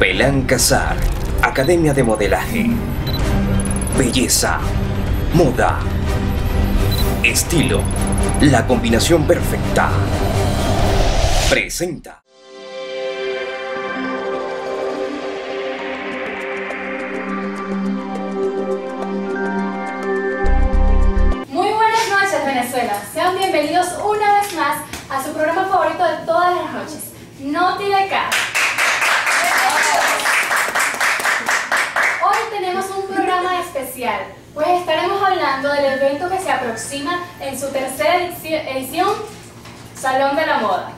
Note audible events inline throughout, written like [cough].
Belán Casar, Academia de Modelaje. Belleza, moda, estilo, la combinación perfecta. Presenta. Muy buenas noches Venezuela, sean bienvenidos una vez más a su programa favorito de todas las noches, Noti de Casa. Hoy tenemos un programa especial, pues estaremos hablando del evento que se aproxima en su tercera edici- edición, Salón de la Moda.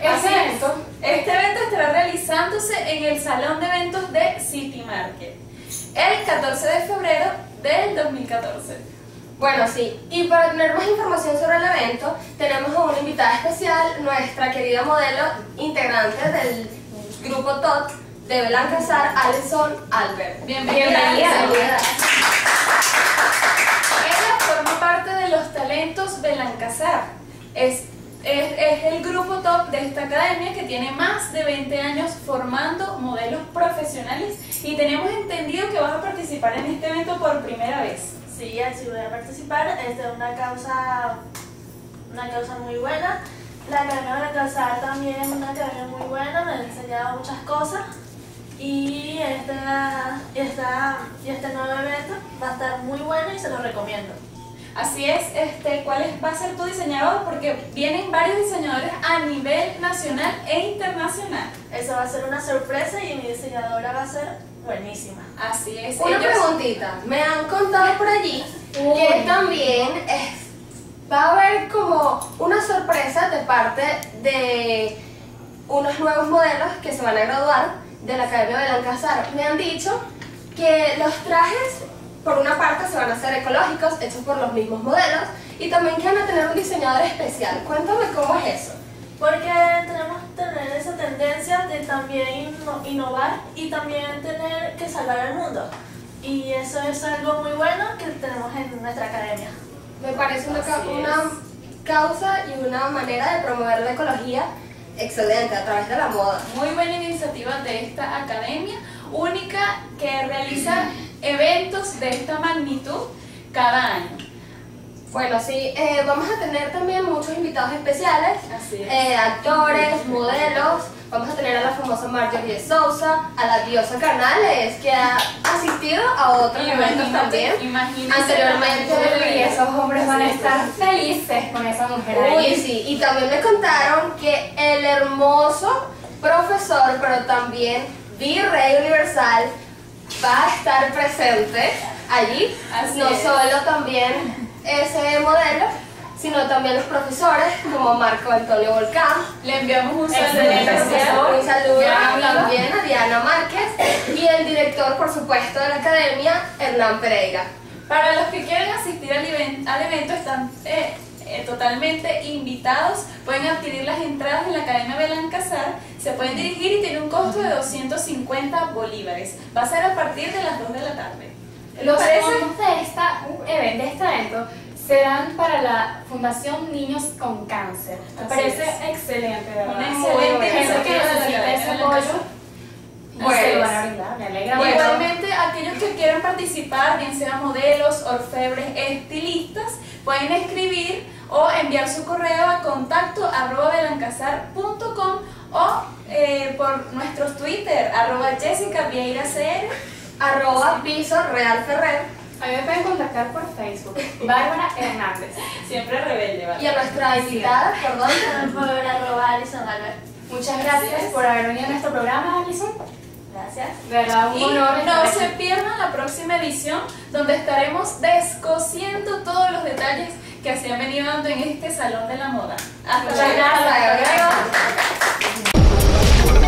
Este es. evento Este evento estará realizándose en el Salón de Eventos de City Market el 14 de febrero del 2014. Bueno, sí, y para tener más información sobre el evento, tenemos a una invitada especial, nuestra querida modelo integrante del grupo TOT de Belán Casar, Alison Albert. Bienvenida. Bienvenida. Ella forma parte de los talentos Belancazar. Es, es, es el grupo top de esta academia que tiene más de 20 años formando modelos profesionales y tenemos entendido que vas a participar en este evento por primera vez. Sí, así voy a participar. Es de una causa, una causa muy buena. La Academia de la Calzada también es una academia muy buena, me ha enseñado muchas cosas. Y esta, esta, este nuevo evento va a estar muy bueno y se lo recomiendo. Así es, este, ¿cuál es- va a ser tu diseñador? Porque vienen varios diseñadores a nivel nacional e internacional. Eso va a ser una sorpresa y mi diseñadora va a ser buenísima. Así es. Una ellos- preguntita, me han contado por allí que también es- va a haber como una sorpresa de parte de unos nuevos modelos que se van a graduar de la Academia Belán Casar. Me han dicho que los trajes, por una parte, se van a hacer ecológicos, hechos por los mismos modelos, y también que van a tener un diseñador especial. Cuéntame cómo es eso. Porque tenemos que tener esa tendencia de también inno- innovar y también tener que salvar al mundo. Y eso es algo muy bueno que tenemos en nuestra academia. Me parece una, una causa y una manera de promover la ecología excelente a través de la moda. Muy buena iniciativa de esta academia, única que realiza eventos de esta magnitud cada año. Bueno, sí, eh, vamos a tener también muchos invitados especiales, Así es. eh, actores, modelos, vamos a tener a la famosa Marjorie Sousa, a la diosa Canales, que ha asistido a otros eventos Imagínate, también. imagínate Anteriormente, Uy, esos hombres van a estar felices con esa mujer Uy, ahí. sí, y también me contaron que el hermoso profesor, pero también virrey universal, va a estar presente allí. Así no es. solo también ese sino también los profesores como Marco Antonio Volcán. Le enviamos un saludo profesor. Un saludo también a Diana Márquez y el director, por supuesto, de la academia, Hernán Pereira. Para los que quieren asistir al, even- al evento están eh, eh, totalmente invitados. Pueden adquirir las entradas en la Academia Belancazar. Se pueden dirigir y tiene un costo de 250 bolívares. Va a ser a partir de las 2 de la tarde. ¿Les Los fondos de, esta, de este evento serán para la Fundación Niños con Cáncer. Me Así parece es. excelente, de verdad. Una excelente. Gente que necesita ese apoyo, Bueno, a brindar, me alegra. Igualmente, aquellos que quieran participar, bien sean modelos, orfebres, estilistas, pueden escribir o enviar su correo a contacto arroba belancazar.com o eh, por nuestros Twitter, arroba Jessica Vieira CR. arroba piso Real Ferrer. A mí me pueden contactar por Facebook, [laughs] Bárbara Hernández. Siempre rebelde, ¿vale? Y a nuestra invitada, perdón. Por arroba Alison Albert. Muchas gracias por haber venido a nuestro programa, Alison. Gracias. De verdad, un Y honor no se pierdan la próxima edición donde estaremos descosiendo todos los detalles que se han venido dando en este Salón de la Moda. Hasta luego.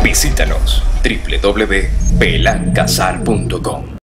Visítanos www.belancasar.com